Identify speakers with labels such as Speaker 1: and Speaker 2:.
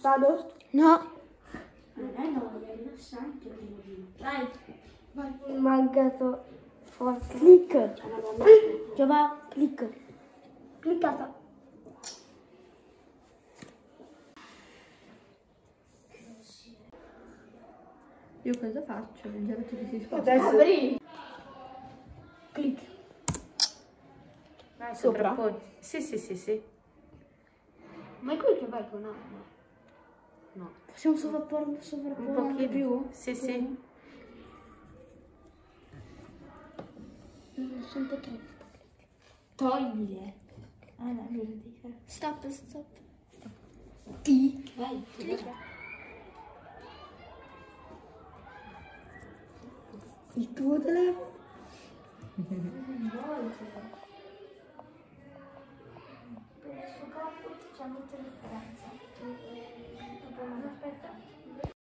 Speaker 1: Vado?
Speaker 2: No.
Speaker 3: Non è noia, è rilassante. Dai.
Speaker 1: Vai. Mancato forte.
Speaker 2: Clic. Giova, clic.
Speaker 1: Cliccata.
Speaker 2: Io cosa faccio? Il gelato che si sposta.
Speaker 1: Adesso.
Speaker 3: Apri.
Speaker 1: Clic.
Speaker 3: Vai,
Speaker 2: Sopra?
Speaker 3: Sì, sì, sì, sì.
Speaker 1: Ma è qui che vai con Anna?
Speaker 3: No.
Speaker 2: Possiamo sovrapporre,
Speaker 3: Un
Speaker 2: sovrapporre
Speaker 3: pochino
Speaker 2: anche più?
Speaker 3: Sì, sì.
Speaker 2: Mm, Sono un po' troppo.
Speaker 1: Toglile.
Speaker 2: Ah no, non lo dico. Stop, stop.
Speaker 1: Clic. Vai. Clic. Il tuo telefono.
Speaker 4: c'è molta differenza. Mm, mm, mm, aspetta.